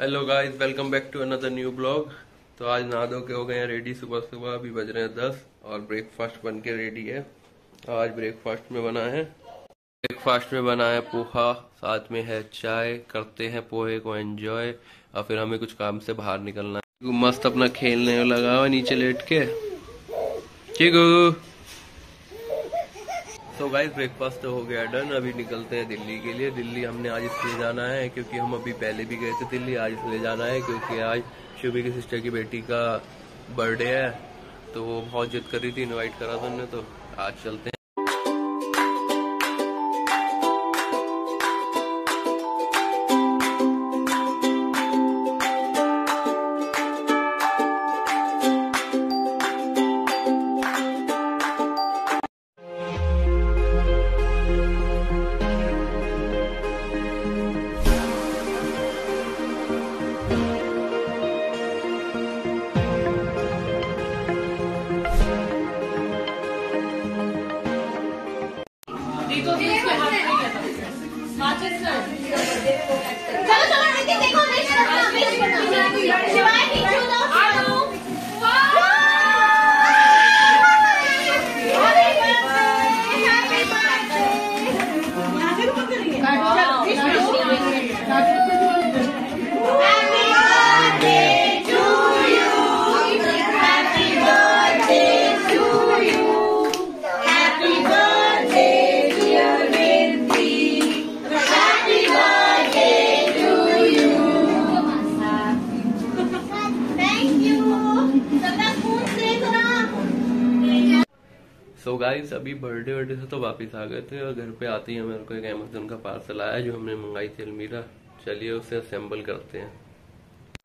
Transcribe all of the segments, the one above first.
Hello guys welcome back to another new blog तो आज नहा धो के हो गए हैं रेडी सुबह सुबह अभी बज रहे हैं दस और ब्रेकफास्ट बन के रेडी है। आज ब्रेकफास्ट में बना है। ब्रेकफास्ट में बना है पोहा, साथ में है चाय, करते हैं पोहे को एंजॉय और फिर हमें कुछ काम से बाहर निकलना है। मस्त अपना खेलने लगा हुआ नीचे लेट के। चीकू तो गाइस ब्रेकफास्ट तो हो गया डन अभी निकलते हैं दिल्ली के लिए। दिल्ली हमने आज इसलिए जाना है क्योंकि हम अभी पहले भी गए थे दिल्ली। आज इसलिए जाना है क्योंकि आज शुभी की सिस्टर की बेटी का बर्थडे है। तो वो बहुत जिद कर रही थी इनवाइट करा था तो आज चलते हैं। देखो माचिस कर चलो चलो देखो। सो गाइस अभी बर्थडे वर्डे से तो वापस आ गए थे और घर पे आते ही मेरे को एक अमेजोन का पार्सल आया जो हमने मंगाई थी अलमीरा। चलिए उसे असेंबल करते हैं।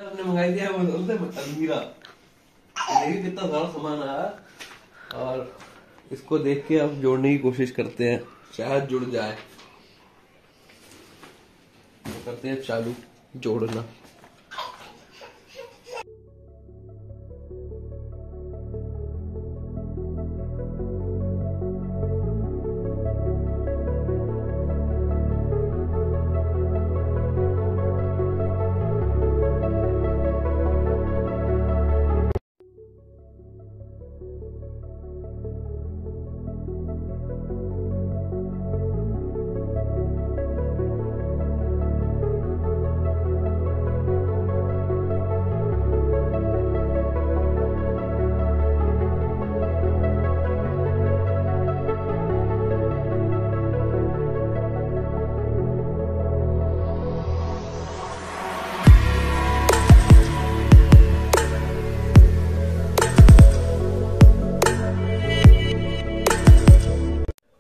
हमने मंगाई थी अमेजोन से अलमीरा। देखिए कितना सारा सामान आया। और इसको देख के अब जोड़ने की कोशिश करते हैं, शायद जुड़ जाए। करते हैं चालू जोड़ना।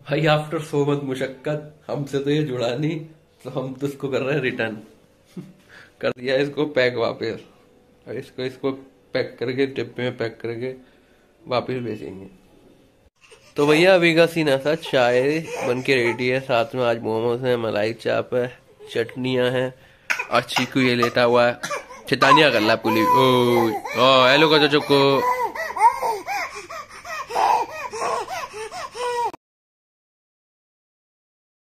भाई आफ्टर सो मच मुशक्कत, हमसे तो ये जुड़ा नहीं तो हम तो इसको कर रहे हैं रिटर्न कर दिया इसको पैक वापस। और इसको इसको पैक करके डिब्बे में पैक करके वापस भेजेंगे। तो भैया, अभी का सीन ऐसा, चाय बन के रेडी है, साथ में आज मोमोज है, मलाई चाप है, चटनियाँ हैं, और चीकू ये लेटा हुआ है। चितानिया कर ला पुली। ओ हेलो का चोको।